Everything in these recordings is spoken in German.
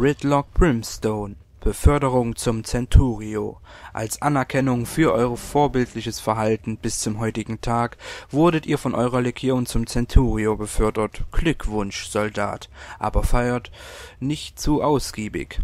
Ridlock Brimstone. Beförderung zum Centurio. Als Anerkennung für euer vorbildliches Verhalten bis zum heutigen Tag wurdet ihr von eurer Legion zum Centurio befördert. Glückwunsch, Soldat, aber feiert nicht zu ausgiebig.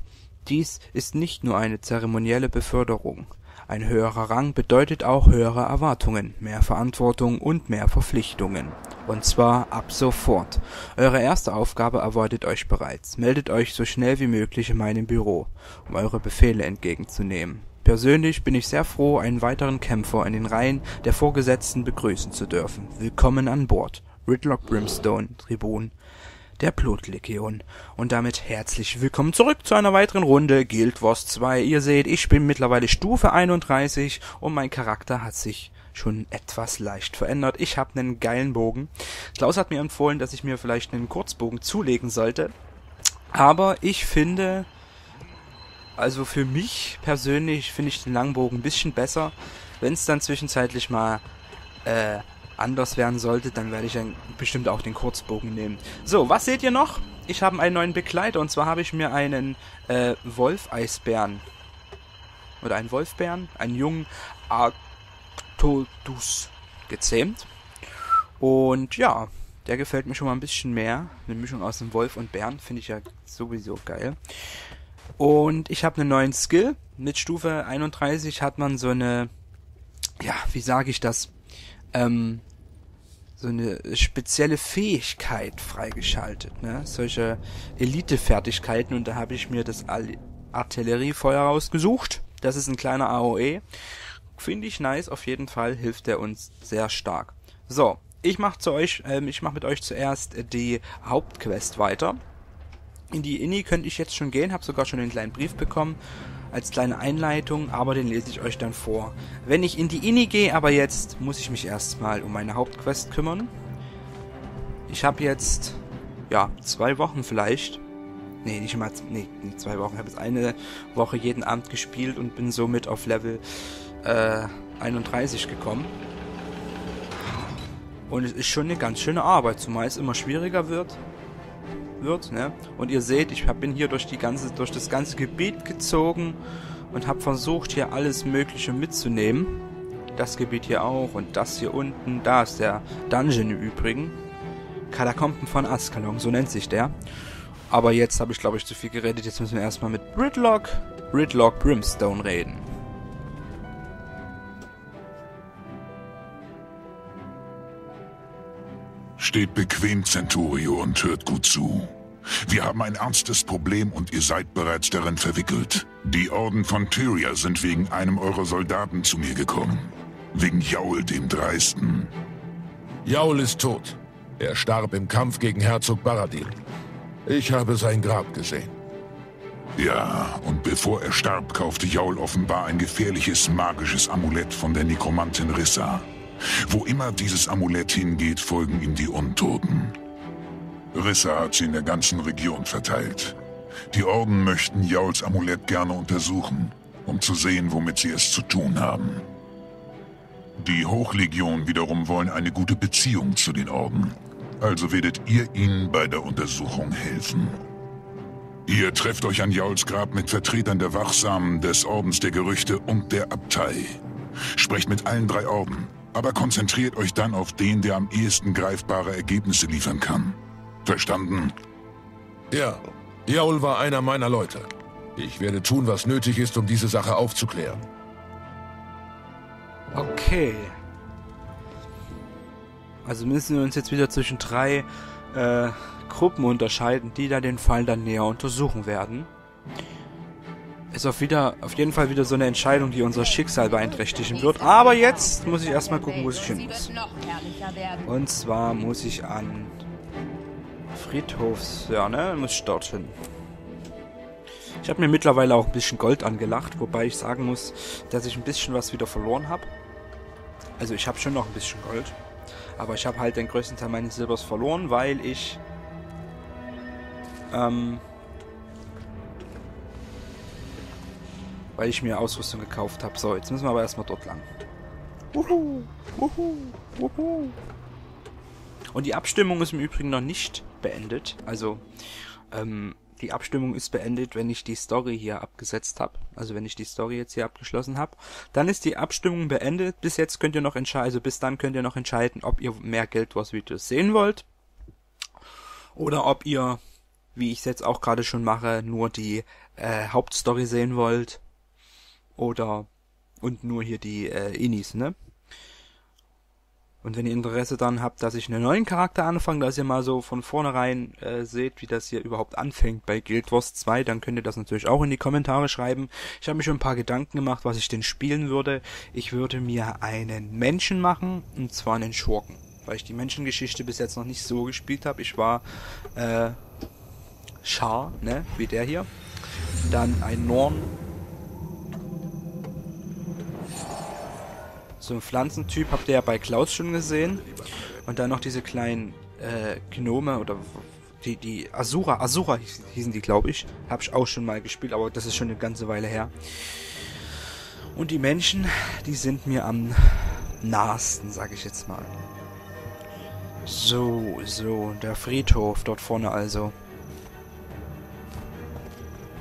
Dies ist nicht nur eine zeremonielle Beförderung. Ein höherer Rang bedeutet auch höhere Erwartungen, mehr Verantwortung und mehr Verpflichtungen. Und zwar ab sofort. Eure erste Aufgabe erwartet euch bereits. Meldet euch so schnell wie möglich in meinem Büro, um eure Befehle entgegenzunehmen. Persönlich bin ich sehr froh, einen weiteren Kämpfer in den Reihen der Vorgesetzten begrüßen zu dürfen. Willkommen an Bord. Ridlock Brimstone, Tribun der Blutlegion. Und damit herzlich willkommen zurück zu einer weiteren Runde Guild Wars 2. Ihr seht, ich bin mittlerweile Stufe 31 und mein Charakter hat sich schon etwas leicht verändert. Ich habe einen geilen Bogen. Klaus hat mir empfohlen, dass ich mir vielleicht einen Kurzbogen zulegen sollte. Aber ich finde, also für mich persönlich finde ich den Langbogen ein bisschen besser. Wenn es dann zwischenzeitlich mal äh, anders werden sollte, dann werde ich dann bestimmt auch den Kurzbogen nehmen. So, was seht ihr noch? Ich habe einen neuen Begleiter und zwar habe ich mir einen äh, Wolf-Eisbären oder einen Wolfbären, einen jungen Arctodus gezähmt. Und ja, der gefällt mir schon mal ein bisschen mehr. Eine Mischung aus einem Wolf und Bären finde ich ja sowieso geil. Und ich habe einen neuen Skill. Mit Stufe 31 hat man so eine, ja, wie sage ich das? Ähm, so eine spezielle Fähigkeit freigeschaltet, ne? Solche Elite-Fertigkeiten und da habe ich mir das Artilleriefeuer rausgesucht. Das ist ein kleiner AOE. Finde ich nice, auf jeden Fall hilft er uns sehr stark. So, ich mache zu euch, ähm, ich mache mit euch zuerst die Hauptquest weiter. In die Inni könnte ich jetzt schon gehen, habe sogar schon einen kleinen Brief bekommen als kleine Einleitung, aber den lese ich euch dann vor. Wenn ich in die Inni gehe, aber jetzt muss ich mich erstmal um meine Hauptquest kümmern. Ich habe jetzt, ja, zwei Wochen vielleicht. Nee, nicht mal, nee, nicht zwei Wochen. Ich habe jetzt eine Woche jeden Abend gespielt und bin somit auf Level äh, 31 gekommen. Und es ist schon eine ganz schöne Arbeit, zumal es immer schwieriger wird wird. Ne? Und ihr seht, ich bin hier durch, die ganze, durch das ganze Gebiet gezogen und habe versucht, hier alles Mögliche mitzunehmen. Das Gebiet hier auch und das hier unten. Da ist der Dungeon im Übrigen. Katakomben von Askalon, so nennt sich der. Aber jetzt habe ich, glaube ich, zu viel geredet. Jetzt müssen wir erstmal mit Bridlock, Bridlock Brimstone reden. Steht bequem, Centurio, und hört gut zu. Wir haben ein ernstes Problem und ihr seid bereits darin verwickelt. Die Orden von Tyria sind wegen einem eurer Soldaten zu mir gekommen. Wegen Jaul, dem Dreisten. Jaul ist tot. Er starb im Kampf gegen Herzog Baradil. Ich habe sein Grab gesehen. Ja, und bevor er starb, kaufte Jaul offenbar ein gefährliches magisches Amulett von der Nekromantin Rissa. Wo immer dieses Amulett hingeht, folgen ihm die Untoten. Rissa hat sie in der ganzen Region verteilt. Die Orden möchten Jauls Amulett gerne untersuchen, um zu sehen, womit sie es zu tun haben. Die Hochlegion wiederum wollen eine gute Beziehung zu den Orden. Also werdet ihr ihnen bei der Untersuchung helfen. Ihr trefft euch an Jauls Grab mit Vertretern der Wachsamen, des Ordens der Gerüchte und der Abtei. Sprecht mit allen drei Orden aber konzentriert euch dann auf den, der am ehesten greifbare Ergebnisse liefern kann. Verstanden? Ja, Jaul war einer meiner Leute. Ich werde tun, was nötig ist, um diese Sache aufzuklären. Okay. Also müssen wir uns jetzt wieder zwischen drei äh, Gruppen unterscheiden, die da den Fall dann näher untersuchen werden ist auf, wieder, auf jeden Fall wieder so eine Entscheidung, die unser Schicksal beeinträchtigen wird. Aber jetzt muss ich erstmal gucken, wo ich hin muss. Und zwar muss ich an Friedhofs... Ja, ne? Muss ich dorthin. Ich habe mir mittlerweile auch ein bisschen Gold angelacht, wobei ich sagen muss, dass ich ein bisschen was wieder verloren habe. Also ich habe schon noch ein bisschen Gold. Aber ich habe halt den größten Teil meines Silbers verloren, weil ich... Ähm, weil ich mir Ausrüstung gekauft habe. So, jetzt müssen wir aber erstmal dort lang. Wuhu, wuhu, wuhu. Und die Abstimmung ist im Übrigen noch nicht beendet. Also, ähm, die Abstimmung ist beendet, wenn ich die Story hier abgesetzt habe. Also wenn ich die Story jetzt hier abgeschlossen habe. Dann ist die Abstimmung beendet. Bis jetzt könnt ihr noch entscheiden, also bis dann könnt ihr noch entscheiden, ob ihr mehr Geld Wars Videos sehen wollt. Oder ob ihr, wie ich es jetzt auch gerade schon mache, nur die äh, Hauptstory sehen wollt. Oder und nur hier die äh, Inis, ne? Und wenn ihr Interesse dann habt, dass ich einen neuen Charakter anfange, dass ihr mal so von vornherein äh, seht, wie das hier überhaupt anfängt bei Guild Wars 2, dann könnt ihr das natürlich auch in die Kommentare schreiben. Ich habe mir schon ein paar Gedanken gemacht, was ich denn spielen würde. Ich würde mir einen Menschen machen, und zwar einen Schurken. Weil ich die Menschengeschichte bis jetzt noch nicht so gespielt habe. Ich war äh, Char, ne, wie der hier. Dann ein Norn, So ein Pflanzentyp habt ihr ja bei Klaus schon gesehen. Und dann noch diese kleinen äh, Gnome oder die, die Asura, Asura hießen die, glaube ich. Hab ich auch schon mal gespielt, aber das ist schon eine ganze Weile her. Und die Menschen, die sind mir am nahesten, sag ich jetzt mal. So, so, der Friedhof dort vorne also.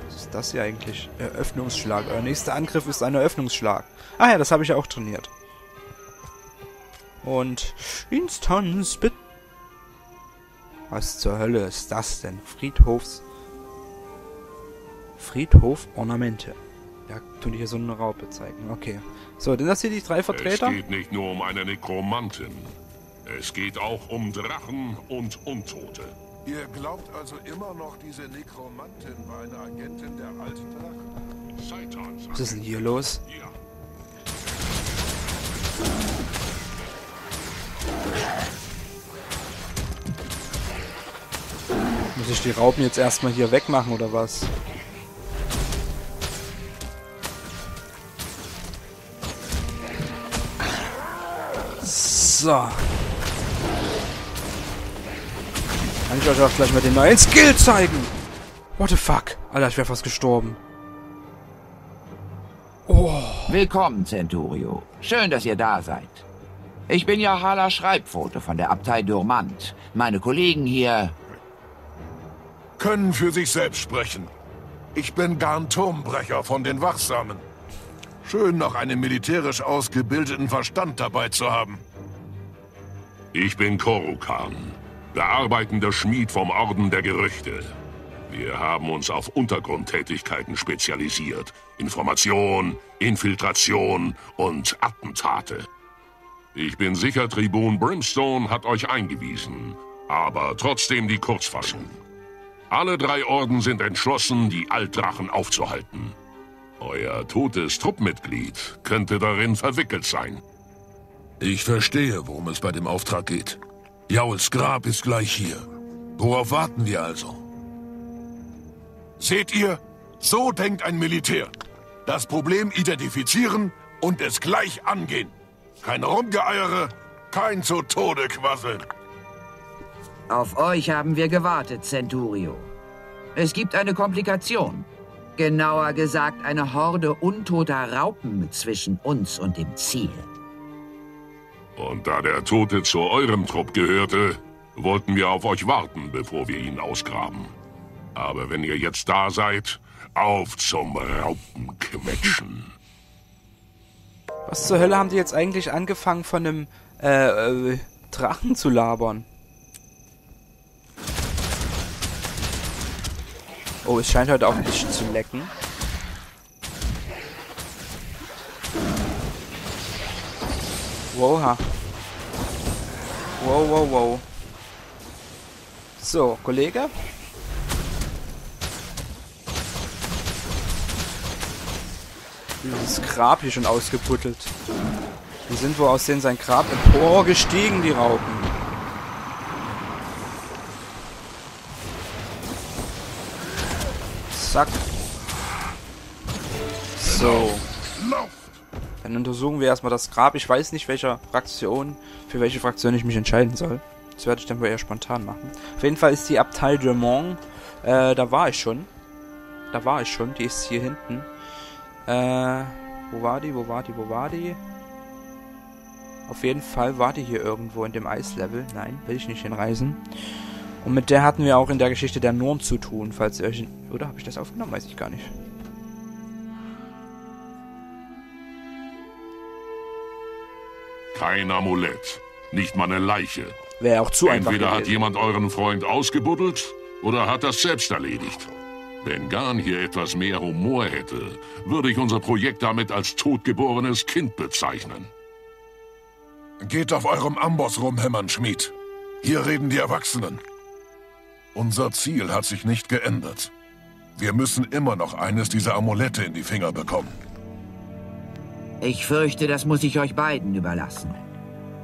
Was ist das hier eigentlich? Eröffnungsschlag. Euer nächster Angriff ist ein Eröffnungsschlag. Ah ja, das habe ich ja auch trainiert. Und Instanz, bitte. Was zur Hölle ist das denn? Friedhofs... Friedhof Ornamente. Ja, tun die hier so eine Raupe zeigen. Okay. So, denn das hier die drei Vertreter? Es geht nicht nur um eine Nekromantin. Es geht auch um Drachen und Untote. Ihr glaubt also immer noch, diese Nekromantin war eine Agentin der alten Drachen? Was ist denn hier los? Ja. Muss ich die Raupen jetzt erstmal hier wegmachen oder was? So. Kann ich euch auch gleich mal den neuen Skill zeigen. What the fuck? Alter, ich wäre fast gestorben. Oh. Willkommen, Centurio. Schön, dass ihr da seid. Ich bin ja Hala Schreibpfote von der Abtei Durmant. Meine Kollegen hier... Können für sich selbst sprechen. Ich bin Garn Turmbrecher von den Wachsamen. Schön, noch einen militärisch ausgebildeten Verstand dabei zu haben. Ich bin Korukan, bearbeitender Schmied vom Orden der Gerüchte. Wir haben uns auf Untergrundtätigkeiten spezialisiert. Information, Infiltration und Attentate. Ich bin sicher, Tribun Brimstone hat euch eingewiesen. Aber trotzdem die Kurzfassung. Alle drei Orden sind entschlossen, die Altdrachen aufzuhalten. Euer totes Truppmitglied könnte darin verwickelt sein. Ich verstehe, worum es bei dem Auftrag geht. Jauls Grab ist gleich hier. Worauf warten wir also? Seht ihr? So denkt ein Militär. Das Problem identifizieren und es gleich angehen. Kein Rumgeeiere, kein zu Tode quasseln. Auf euch haben wir gewartet, Centurio. Es gibt eine Komplikation. Genauer gesagt eine Horde untoter Raupen zwischen uns und dem Ziel. Und da der Tote zu eurem Trupp gehörte, wollten wir auf euch warten, bevor wir ihn ausgraben. Aber wenn ihr jetzt da seid, auf zum Raupenquetschen. Was zur Hölle haben die jetzt eigentlich angefangen von einem äh, äh, Drachen zu labern? Oh, es scheint heute auch ein bisschen zu lecken. Wow. Wow, wow, wow. So, Kollege. Dieses Grab hier schon ausgebuttelt. Die sind wohl aus denen sein Grab emporgestiegen, die Raupen. Zack. So. Dann untersuchen wir erstmal das Grab. Ich weiß nicht, welcher Fraktion, für welche Fraktion ich mich entscheiden soll. Das werde ich dann wohl eher spontan machen. Auf jeden Fall ist die Abtei de Mont, äh, da war ich schon. Da war ich schon, die ist hier hinten. Äh, wo war die, wo war die, wo war die? Auf jeden Fall war die hier irgendwo in dem Eislevel. Nein, will ich nicht hinreisen. Und mit der hatten wir auch in der Geschichte der Norm zu tun, falls ihr euch... Oder habe ich das aufgenommen? Weiß ich gar nicht. Kein Amulett. Nicht mal eine Leiche. Wäre auch zu einfach Entweder hat gewesen. jemand euren Freund ausgebuddelt oder hat das selbst erledigt. Wenn Garn hier etwas mehr Humor hätte, würde ich unser Projekt damit als totgeborenes Kind bezeichnen. Geht auf eurem Amboss rumhämmern, Schmied. Hier reden die Erwachsenen. Unser Ziel hat sich nicht geändert. Wir müssen immer noch eines dieser Amulette in die Finger bekommen. Ich fürchte, das muss ich euch beiden überlassen.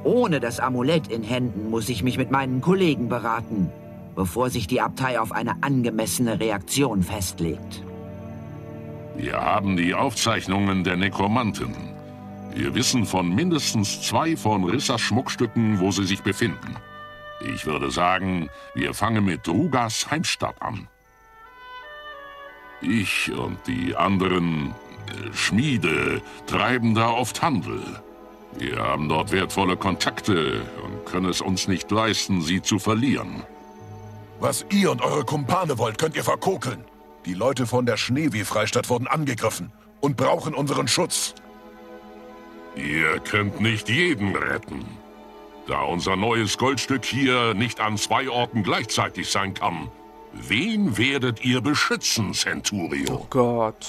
Ohne das Amulett in Händen muss ich mich mit meinen Kollegen beraten, bevor sich die Abtei auf eine angemessene Reaktion festlegt. Wir haben die Aufzeichnungen der Nekromanten. Wir wissen von mindestens zwei von Rissas Schmuckstücken, wo sie sich befinden. Ich würde sagen, wir fangen mit Rugas Heimstatt an. Ich und die anderen äh, Schmiede treiben da oft Handel. Wir haben dort wertvolle Kontakte und können es uns nicht leisten, sie zu verlieren. Was ihr und eure Kumpane wollt, könnt ihr verkokeln. Die Leute von der Schneewie-Freistadt wurden angegriffen und brauchen unseren Schutz. Ihr könnt nicht jeden retten. Da unser neues Goldstück hier nicht an zwei Orten gleichzeitig sein kann, wen werdet ihr beschützen, Centurio? Oh Gott.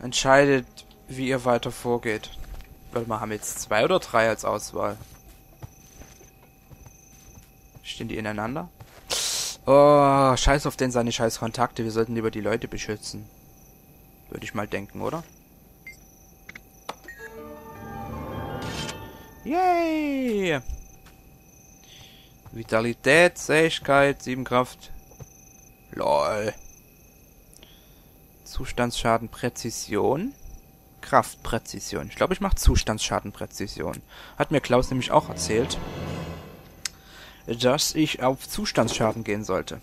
Entscheidet, wie ihr weiter vorgeht. Warte mal, haben jetzt zwei oder drei als Auswahl? Stehen die ineinander? Oh, scheiß auf den seine scheiß Kontakte. Wir sollten lieber die Leute beschützen. Würde ich mal denken, oder? Yay! Vitalität, Zähigkeit, 7 Kraft. LOL. Zustandsschaden, Präzision. Kraftpräzision. Ich glaube, ich mache Zustandsschaden, Präzision. Hat mir Klaus nämlich auch erzählt, dass ich auf Zustandsschaden gehen sollte.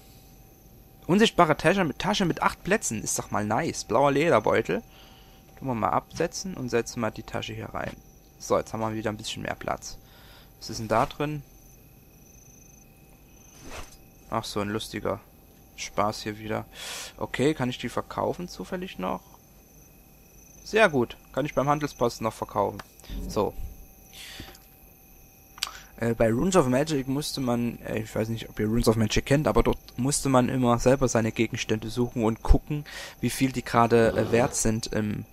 Unsichtbare Tasche mit, Tasche mit acht Plätzen. Ist doch mal nice. Blauer Lederbeutel. Tun wir mal absetzen und setzen mal die Tasche hier rein. So, jetzt haben wir wieder ein bisschen mehr Platz. Was ist denn da drin? Ach so, ein lustiger Spaß hier wieder. Okay, kann ich die verkaufen zufällig noch? Sehr gut. Kann ich beim Handelsposten noch verkaufen. So. Äh, bei Runes of Magic musste man, äh, ich weiß nicht, ob ihr Runes of Magic kennt, aber dort musste man immer selber seine Gegenstände suchen und gucken, wie viel die gerade äh, wert sind im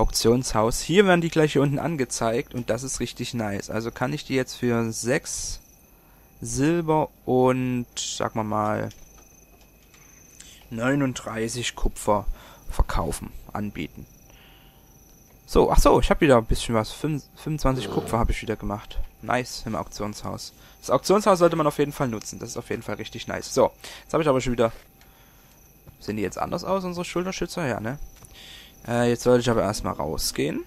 Auktionshaus. Hier werden die gleich hier unten angezeigt und das ist richtig nice. Also kann ich die jetzt für 6 Silber und, sag mal mal, 39 Kupfer verkaufen, anbieten. So, ach so, ich habe wieder ein bisschen was. 25 Kupfer habe ich wieder gemacht. Nice im Auktionshaus. Das Auktionshaus sollte man auf jeden Fall nutzen. Das ist auf jeden Fall richtig nice. So, jetzt habe ich aber schon wieder... Sehen die jetzt anders aus, unsere Schulterschützer? Ja, ne? Äh, jetzt sollte ich aber erstmal rausgehen.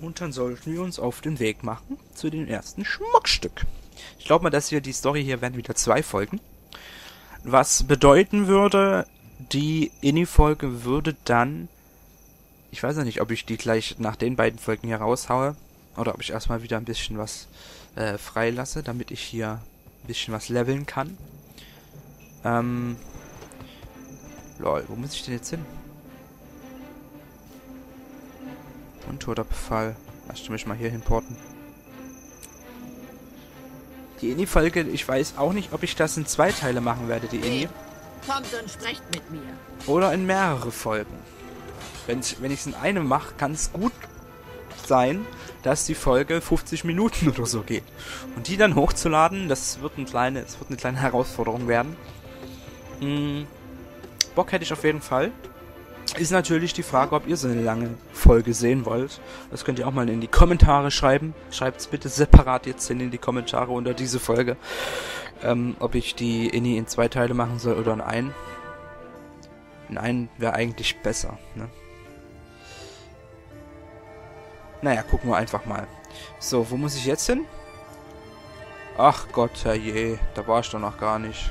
Und dann sollten wir uns auf den Weg machen zu dem ersten Schmuckstück. Ich glaube mal, dass hier die Story hier werden wieder zwei Folgen. Was bedeuten würde, die Inni-Folge würde dann... Ich weiß ja nicht, ob ich die gleich nach den beiden Folgen hier raushaue. Oder ob ich erstmal wieder ein bisschen was äh, freilasse, damit ich hier ein bisschen was leveln kann. Ähm... Lol, wo muss ich denn jetzt hin? Untoter Befall. Lasst mich mal hier hinporten. Die Inni-Folge, ich weiß auch nicht, ob ich das in zwei Teile machen werde, die Inni. Kommt und sprecht mit mir. Oder in mehrere Folgen. Wenn's, wenn ich es in einem mache, kann es gut sein, dass die Folge 50 Minuten oder so geht. Und die dann hochzuladen, das wird, ein kleine, das wird eine kleine Herausforderung werden. Hm, Bock hätte ich auf jeden Fall. Ist natürlich die Frage, ob ihr so eine lange Folge sehen wollt. Das könnt ihr auch mal in die Kommentare schreiben. Schreibt's bitte separat jetzt in die Kommentare unter diese Folge. Ähm, ob ich die Inni in zwei Teile machen soll oder in einen. In einen wäre eigentlich besser, ne? Naja, gucken wir einfach mal. So, wo muss ich jetzt hin? Ach Gott, herrje, da war ich doch noch gar nicht.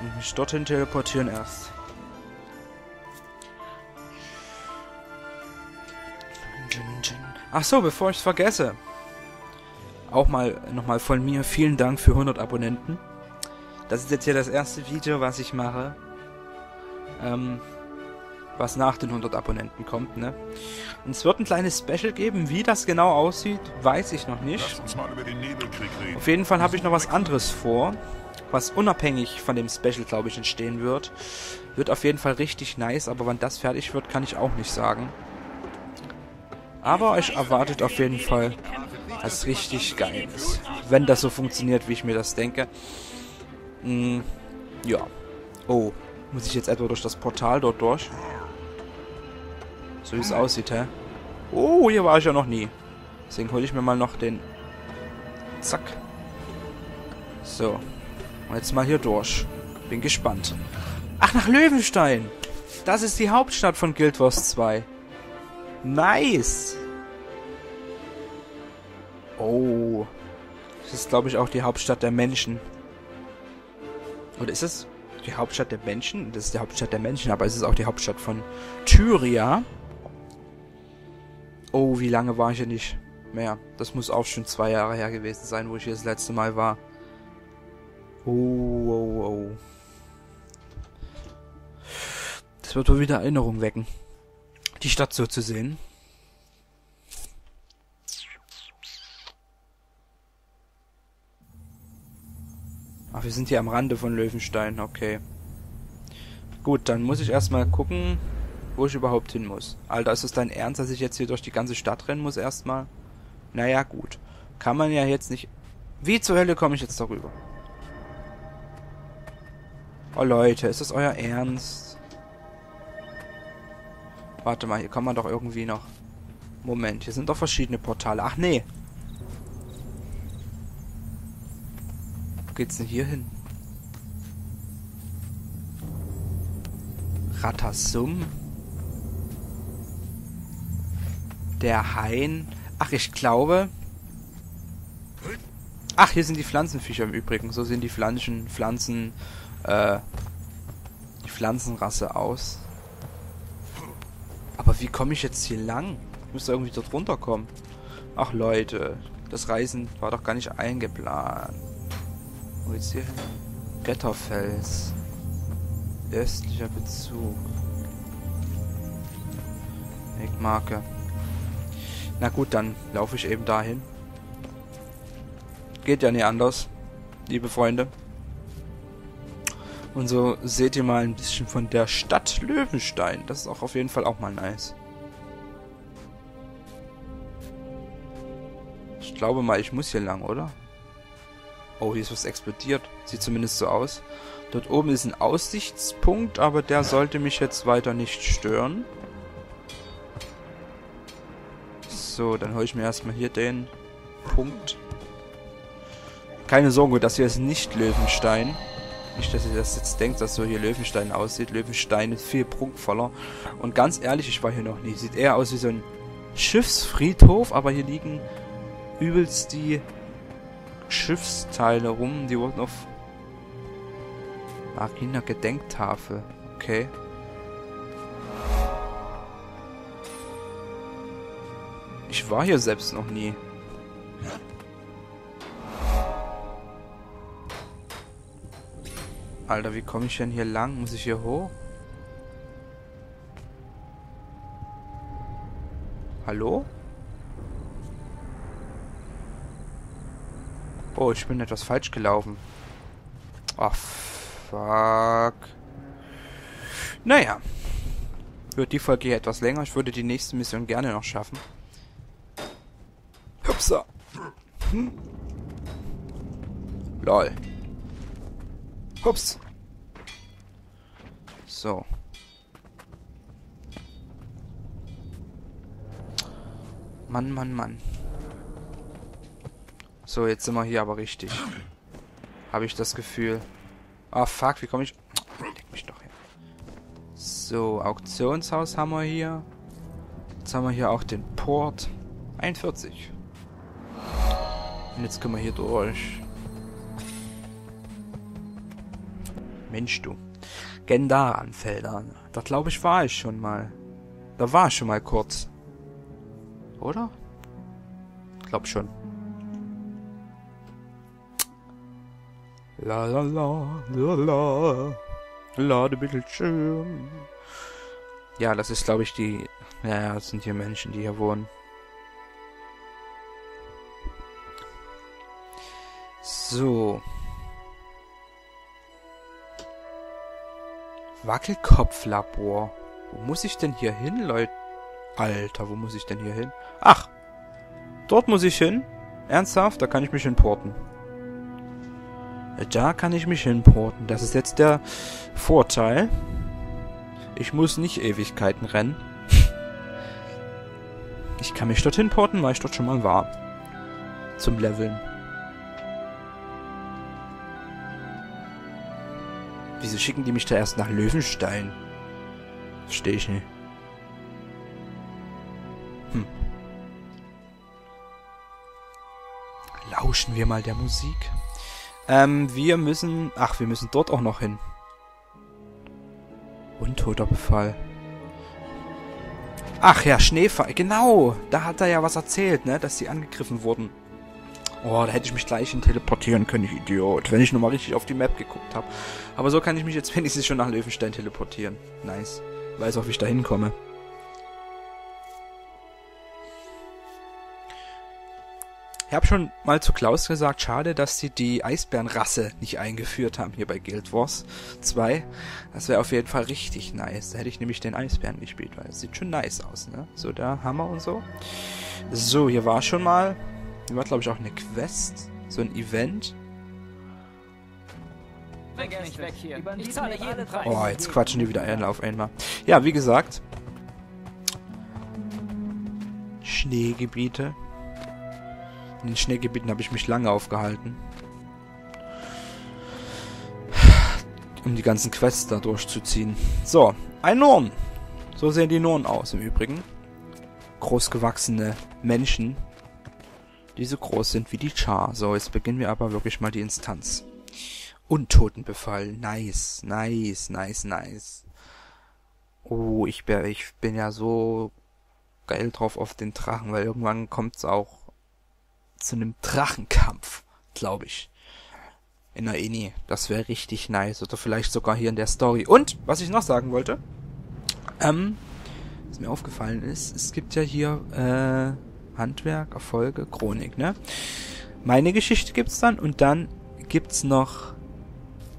Und mich dorthin teleportieren erst. Ach so, bevor ich es vergesse. auch mal nochmal von mir vielen Dank für 100 Abonnenten. Das ist jetzt hier das erste Video, was ich mache. Ähm, was nach den 100 Abonnenten kommt, ne? Und es wird ein kleines Special geben. Wie das genau aussieht, weiß ich noch nicht. Auf jeden Fall habe ich noch was anderes vor, was unabhängig von dem Special, glaube ich, entstehen wird. Wird auf jeden Fall richtig nice, aber wann das fertig wird, kann ich auch nicht sagen. Aber euch erwartet auf jeden Fall was richtig Geiles. Wenn das so funktioniert, wie ich mir das denke. Mm, ja. Oh, muss ich jetzt etwa durch das Portal dort durch? So wie es aussieht, hä? Oh, hier war ich ja noch nie. Deswegen hole ich mir mal noch den... Zack. So. Und jetzt mal hier durch. Bin gespannt. Ach, nach Löwenstein. Das ist die Hauptstadt von Guild Wars 2. Nice. Oh. Das ist, glaube ich, auch die Hauptstadt der Menschen. Oder ist es die Hauptstadt der Menschen? Das ist die Hauptstadt der Menschen, aber es ist auch die Hauptstadt von Tyria. Oh, wie lange war ich hier nicht mehr? Das muss auch schon zwei Jahre her gewesen sein, wo ich hier das letzte Mal war. Oh, oh, oh. Das wird wohl wieder Erinnerung wecken, die Stadt so zu sehen. Ach, wir sind hier am Rande von Löwenstein, okay. Gut, dann muss ich erstmal gucken, wo ich überhaupt hin muss. Alter, ist es dein Ernst, dass ich jetzt hier durch die ganze Stadt rennen muss erstmal? Naja, gut. Kann man ja jetzt nicht... Wie zur Hölle komme ich jetzt darüber? Oh Leute, ist das euer Ernst? Warte mal, hier kann man doch irgendwie noch... Moment, hier sind doch verschiedene Portale. Ach nee. Wo geht's denn hier hin? Ratasum? Der Hain. Ach, ich glaube... Ach, hier sind die Pflanzenviecher im Übrigen. So sehen die Pflanzen, Pflanzen, äh, die Pflanzenrasse aus. Wie komme ich jetzt hier lang? Ich muss irgendwie dort runterkommen. Ach Leute, das Reisen war doch gar nicht eingeplant. Wo geht's hier hin? Götterfels. Östlicher Bezug. Wegmarke. Na gut, dann laufe ich eben dahin. Geht ja nicht anders, liebe Freunde. Und so seht ihr mal ein bisschen von der Stadt Löwenstein. Das ist auch auf jeden Fall auch mal nice. Ich glaube mal, ich muss hier lang, oder? Oh, hier ist was explodiert. Sieht zumindest so aus. Dort oben ist ein Aussichtspunkt, aber der sollte mich jetzt weiter nicht stören. So, dann hole ich mir erstmal hier den Punkt. Keine Sorge, das hier ist nicht Löwenstein. Nicht, dass ihr das jetzt denkt, dass so hier Löwenstein aussieht. Löwenstein ist viel prunkvoller. Und ganz ehrlich, ich war hier noch nie. Sieht eher aus wie so ein Schiffsfriedhof, aber hier liegen übelst die Schiffsteile rum. Die wurden auf Mariner Gedenktafel. Okay. Ich war hier selbst noch nie. Alter, wie komme ich denn hier lang? Muss ich hier hoch? Hallo? Oh, ich bin etwas falsch gelaufen. Ach, fuck. Naja. Wird die Folge hier etwas länger. Ich würde die nächste Mission gerne noch schaffen. Hupsa. Hm. Lol. Hups. So. Mann, Mann, Mann. So, jetzt sind wir hier aber richtig. Habe ich das Gefühl. Ah, oh, fuck, wie komme ich... Leg mich doch her. So, Auktionshaus haben wir hier. Jetzt haben wir hier auch den Port. 41. Und jetzt können wir hier durch. Mensch, du. Gendaran-Feldern. Da glaube ich war ich schon mal. Da war ich schon mal kurz. Oder? Glaub schon. La la la, la la. Ladebildschirm. Ja, das ist, glaube ich, die... Ja, ja, das sind hier Menschen, die hier wohnen. So. Wackelkopflabor. Wo muss ich denn hier hin, Leute? Alter, wo muss ich denn hier hin? Ach, dort muss ich hin. Ernsthaft? Da kann ich mich hinporten. Da kann ich mich hinporten. Das ist jetzt der Vorteil. Ich muss nicht Ewigkeiten rennen. Ich kann mich dorthin porten, weil ich dort schon mal war. Zum Leveln. Wieso schicken die mich da erst nach Löwenstein? Verstehe ich nicht. Hm. Lauschen wir mal der Musik. Ähm, wir müssen... Ach, wir müssen dort auch noch hin. Untoter Befall. Ach ja, Schneefall. Genau, da hat er ja was erzählt, ne? Dass sie angegriffen wurden. Oh, da hätte ich mich gleich hin teleportieren können, ich Idiot. Wenn ich nochmal richtig auf die Map geguckt habe. Aber so kann ich mich jetzt wenigstens schon nach Löwenstein teleportieren. Nice. Weiß auch, wie ich da hinkomme. Ich habe schon mal zu Klaus gesagt, schade, dass sie die Eisbärenrasse nicht eingeführt haben hier bei Guild Wars 2. Das wäre auf jeden Fall richtig nice. Da hätte ich nämlich den Eisbären gespielt, weil es sieht schon nice aus, ne? So der Hammer und so. So, hier war schon mal. Hier war, glaube ich, auch eine Quest. So ein Event. Oh, jetzt quatschen die wieder alle auf einmal. Ja, wie gesagt. Schneegebiete. In den Schneegebieten habe ich mich lange aufgehalten. Um die ganzen Quests da durchzuziehen. So, ein Norn. So sehen die Norn aus im Übrigen. Großgewachsene Menschen, die so groß sind wie die Char. So, jetzt beginnen wir aber wirklich mal die Instanz. Untotenbefall. Nice, nice, nice, nice. Oh, ich bin, ich bin ja so geil drauf auf den Drachen, weil irgendwann kommt's auch zu einem Drachenkampf, glaube ich. In der Ini. Das wäre richtig nice. Oder vielleicht sogar hier in der Story. Und, was ich noch sagen wollte, ähm, was mir aufgefallen ist, es gibt ja hier, äh, Handwerk, Erfolge, Chronik, ne? Meine Geschichte gibt's dann und dann gibt's noch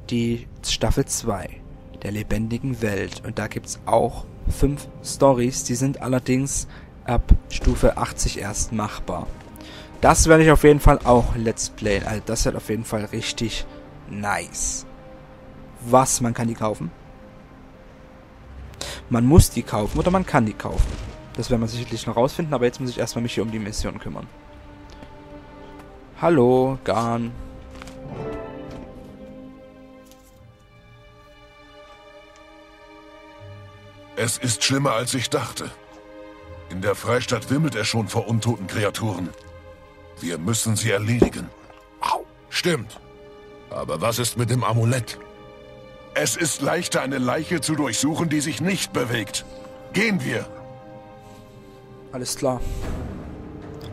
die Staffel 2 der lebendigen Welt. Und da gibt's auch fünf Stories, die sind allerdings ab Stufe 80 erst machbar. Das werde ich auf jeden Fall auch Let's Playen. Also das wird auf jeden Fall richtig nice. Was? Man kann die kaufen? Man muss die kaufen oder man kann die kaufen. Das werden wir sicherlich noch rausfinden, aber jetzt muss ich erstmal mich hier um die Mission kümmern. Hallo, Garn. Es ist schlimmer, als ich dachte. In der Freistadt wimmelt er schon vor untoten Kreaturen. Wir müssen sie erledigen. Au. Stimmt. Aber was ist mit dem Amulett? Es ist leichter, eine Leiche zu durchsuchen, die sich nicht bewegt. Gehen wir. Alles klar.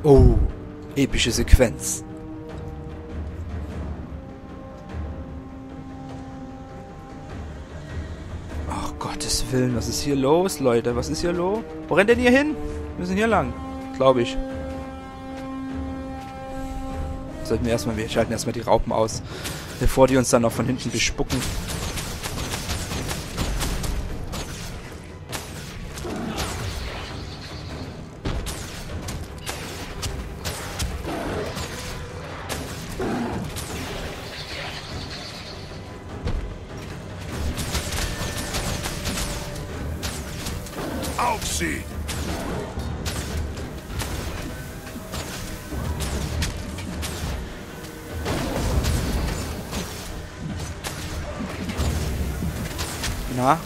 Oh, epische Sequenz. Ach Gottes Willen, was ist hier los, Leute? Was ist hier los? Wo rennt denn ihr hin? Wir sind hier lang, glaube ich. Sollten wir erstmal, wir schalten erstmal die Raupen aus, bevor die uns dann noch von hinten bespucken. Sie! Na?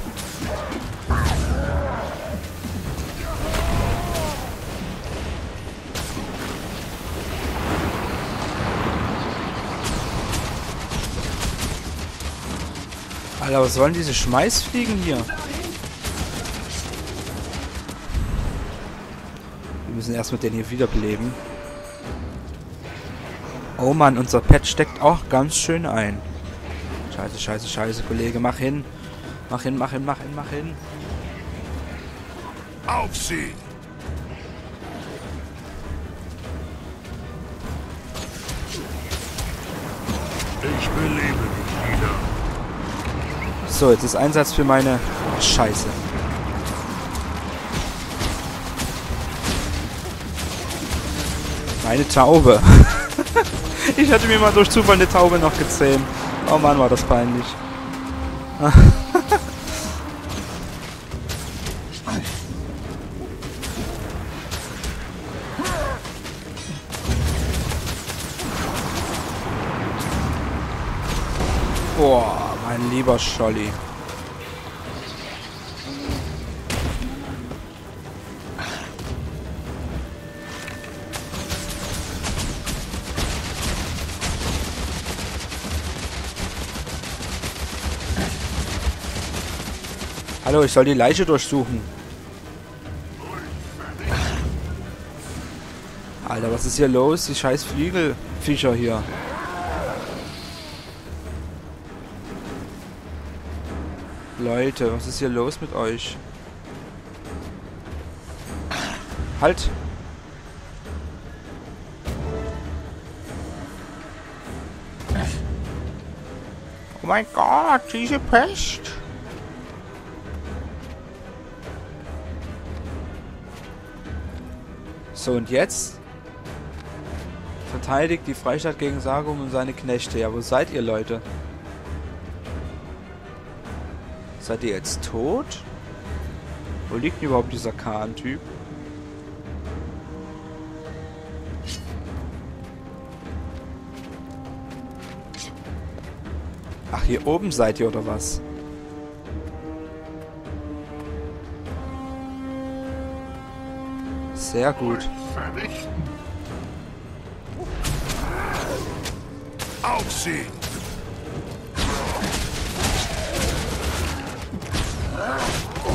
Alter, was sollen diese Schmeißfliegen hier? Müssen erstmal den hier wiederbeleben. Oh Mann, unser Pet steckt auch ganz schön ein. Scheiße, scheiße, scheiße, Kollege, mach hin. Mach hin, mach hin, mach hin, mach hin. Auf sie! Ich belebe dich wieder. So, jetzt ist Einsatz für meine... Scheiße. Meine Taube. ich hatte mir mal durch Zufall eine Taube noch gezähmt. Oh Mann, war das peinlich. Boah, mein lieber Scholli. Hallo, ich soll die Leiche durchsuchen. Alter, was ist hier los? Die scheiß Flügelfischer hier. Leute, was ist hier los mit euch? Halt! Oh mein Gott, diese Pest! So, und jetzt? Verteidigt die Freistadt gegen Sagum und seine Knechte. Ja, wo seid ihr, Leute? Seid ihr jetzt tot? Wo liegt denn überhaupt dieser Kahn-Typ? Ach, hier oben seid ihr, oder was? Sehr gut. Vernichten! Auf sie!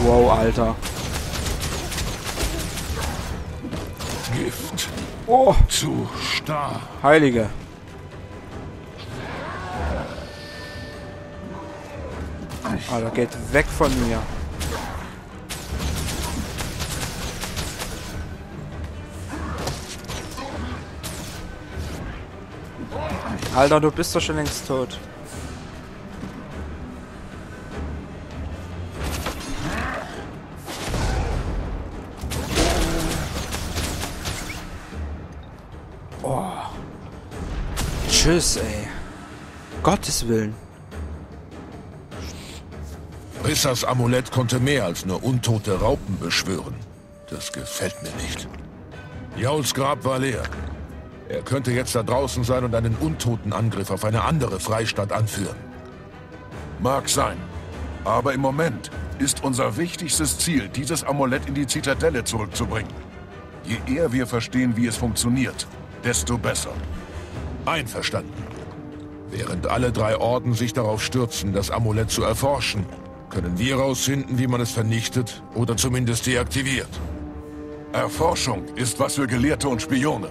Wow, Alter. Gift Oh, zu starr. Heilige. Alter, geht weg von mir. Alter, du bist doch schon längst tot. Oh. Tschüss, ey. Gottes Willen. Rissas Amulett konnte mehr als nur untote Raupen beschwören. Das gefällt mir nicht. Jauls Grab war leer. Er könnte jetzt da draußen sein und einen untoten Angriff auf eine andere Freistadt anführen. Mag sein. Aber im Moment ist unser wichtigstes Ziel, dieses Amulett in die Zitadelle zurückzubringen. Je eher wir verstehen, wie es funktioniert, desto besser. Einverstanden. Während alle drei Orden sich darauf stürzen, das Amulett zu erforschen, können wir herausfinden, wie man es vernichtet oder zumindest deaktiviert. Erforschung ist was für Gelehrte und Spione.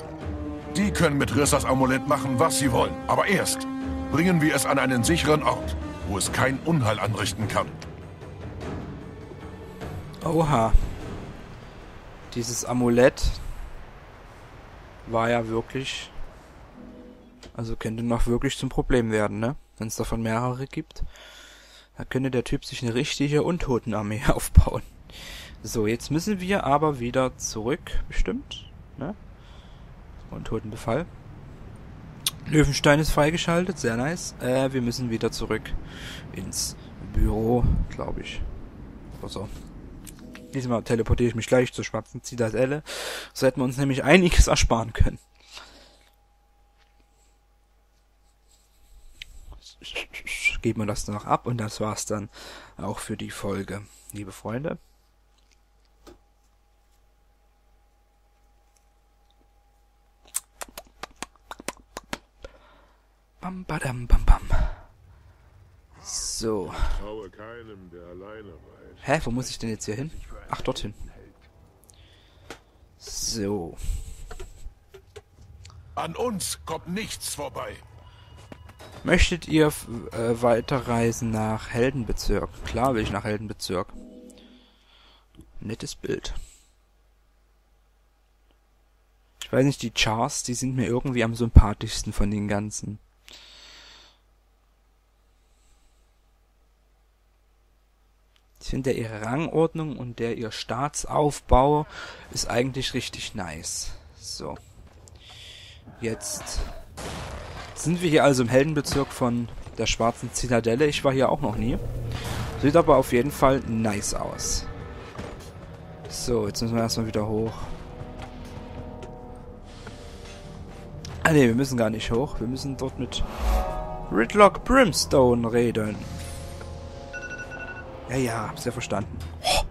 Die können mit Rissas Amulett machen, was sie wollen. Aber erst bringen wir es an einen sicheren Ort, wo es kein Unheil anrichten kann. Oha. Dieses Amulett war ja wirklich... Also könnte noch wirklich zum Problem werden, ne? Wenn es davon mehrere gibt. Da könnte der Typ sich eine richtige Untotenarmee aufbauen. So, jetzt müssen wir aber wieder zurück, bestimmt, ne? Untotenbefall. Löwenstein ist freigeschaltet, sehr nice. Äh, wir müssen wieder zurück ins Büro, glaube ich. Oder so. Diesmal teleportiere ich mich gleich zur schwarzen Zitadelle. So hätten wir uns nämlich einiges ersparen können. Geben wir das noch ab und das war's dann auch für die Folge, liebe Freunde. Bam, badam, bam, bam. So. Traue keinem, der alleine weiß. Hä, wo muss ich denn jetzt hier hin? Ach, dorthin. So. An uns kommt nichts vorbei. Möchtet ihr äh, weiterreisen nach Heldenbezirk? Klar will ich nach Heldenbezirk. Nettes Bild. Ich weiß nicht, die Chars, die sind mir irgendwie am sympathischsten von den ganzen. Ich finde, ihre Rangordnung und der ihr Staatsaufbau ist eigentlich richtig nice. So. Jetzt sind wir hier also im Heldenbezirk von der schwarzen Zitadelle. Ich war hier auch noch nie. Sieht aber auf jeden Fall nice aus. So, jetzt müssen wir erstmal wieder hoch. Ah ne, wir müssen gar nicht hoch. Wir müssen dort mit Ridlock Brimstone reden. Ja, ja, hab's ja verstanden. Oh,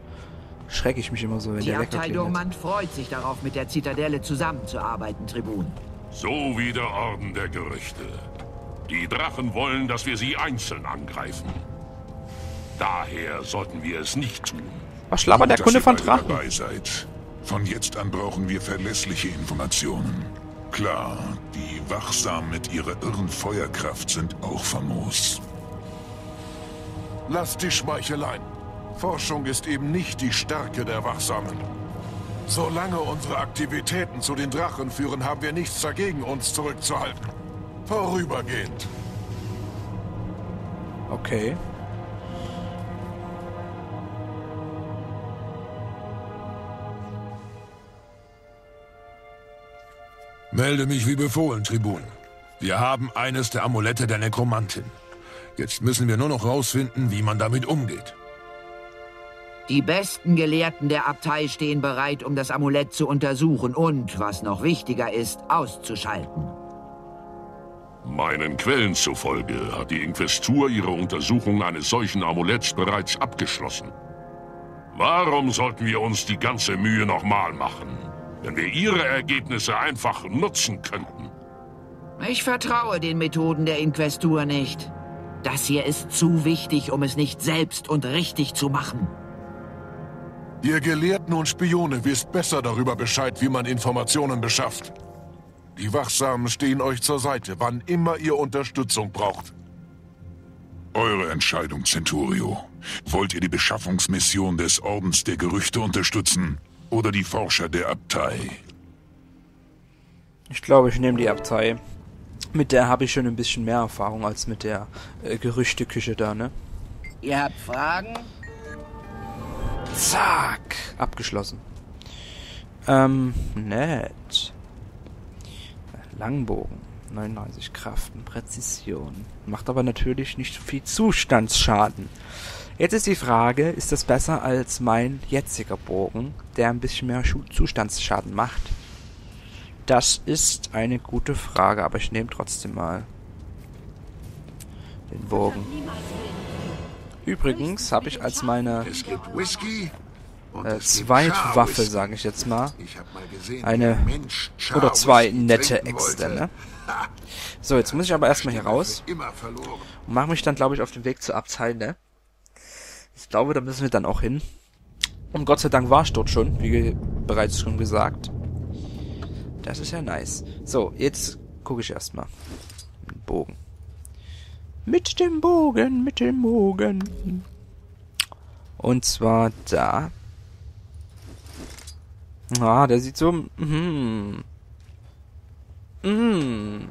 schrecke ich mich immer so, wenn Die der Wecker Abtei klingelt. Dormant freut sich darauf, mit der Zitadelle zusammenzuarbeiten, Tribun. So wie der Orden der Gerüchte. Die Drachen wollen, dass wir sie einzeln angreifen. Daher sollten wir es nicht tun. Was schlabbert der Kunde von Drachen? dabei seid. Von jetzt an brauchen wir verlässliche Informationen. Klar, die Wachsamen mit ihrer irren Feuerkraft sind auch famos. Lasst die Schmeicheleien. Forschung ist eben nicht die Stärke der Wachsamen. Solange unsere Aktivitäten zu den Drachen führen, haben wir nichts dagegen, uns zurückzuhalten. Vorübergehend. Okay. Melde mich wie befohlen, Tribun. Wir haben eines der Amulette der Nekromantin. Jetzt müssen wir nur noch rausfinden, wie man damit umgeht. Die besten Gelehrten der Abtei stehen bereit, um das Amulett zu untersuchen und, was noch wichtiger ist, auszuschalten. Meinen Quellen zufolge hat die Inquestur ihre Untersuchung eines solchen Amuletts bereits abgeschlossen. Warum sollten wir uns die ganze Mühe nochmal machen, wenn wir ihre Ergebnisse einfach nutzen könnten? Ich vertraue den Methoden der Inquestur nicht. Das hier ist zu wichtig, um es nicht selbst und richtig zu machen. Ihr Gelehrten und Spione wisst besser darüber Bescheid, wie man Informationen beschafft. Die Wachsamen stehen euch zur Seite, wann immer ihr Unterstützung braucht. Eure Entscheidung, Centurio. Wollt ihr die Beschaffungsmission des Ordens der Gerüchte unterstützen oder die Forscher der Abtei? Ich glaube, ich nehme die Abtei. Mit der habe ich schon ein bisschen mehr Erfahrung als mit der äh, Gerüchteküche da, ne? Ihr habt Fragen? Zack! Abgeschlossen. Ähm, nett. Langbogen. 99 Kraft und Präzision. Macht aber natürlich nicht so viel Zustandsschaden. Jetzt ist die Frage, ist das besser als mein jetziger Bogen, der ein bisschen mehr Schu Zustandsschaden macht? Das ist eine gute Frage, aber ich nehme trotzdem mal den Bogen. Übrigens habe ich als meine äh, Zweitwaffe, sage ich jetzt mal, eine oder zwei nette Äxte, ne? So, jetzt muss ich aber erstmal hier raus und mache mich dann, glaube ich, auf den Weg zur Abtei, ne? Ich glaube, da müssen wir dann auch hin. Und Gott sei Dank war ich dort schon, wie bereits schon gesagt. Das ist ja nice. So, jetzt gucke ich erstmal. Bogen. Mit dem Bogen, mit dem Bogen. Und zwar da. Ah, der sieht so. Mhm. Mhm.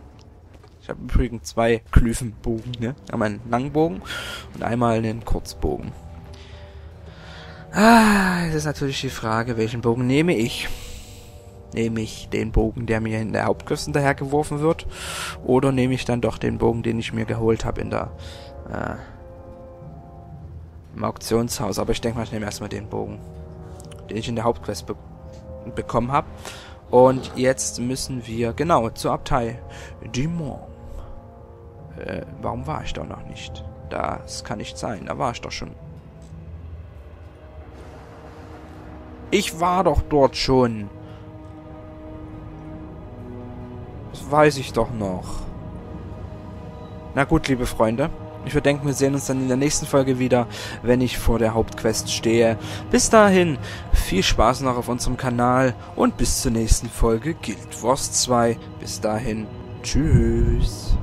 Ich habe übrigens zwei Klüfenbogen, ne? Einmal einen Langbogen und einmal einen Kurzbogen. Ah, es ist natürlich die Frage, welchen Bogen nehme ich? Nehme ich den Bogen, der mir in der Hauptquest hinterhergeworfen wird? Oder nehme ich dann doch den Bogen, den ich mir geholt habe in der äh, im Auktionshaus? Aber ich denke mal, ich nehme erstmal den Bogen, den ich in der Hauptquest be bekommen habe. Und jetzt müssen wir, genau, zur Abtei Dumont. Äh, warum war ich da noch nicht? Das kann nicht sein, da war ich doch schon. Ich war doch dort schon. Das weiß ich doch noch. Na gut, liebe Freunde. Ich würde denken, wir sehen uns dann in der nächsten Folge wieder, wenn ich vor der Hauptquest stehe. Bis dahin, viel Spaß noch auf unserem Kanal und bis zur nächsten Folge Guild Wars 2. Bis dahin, tschüss.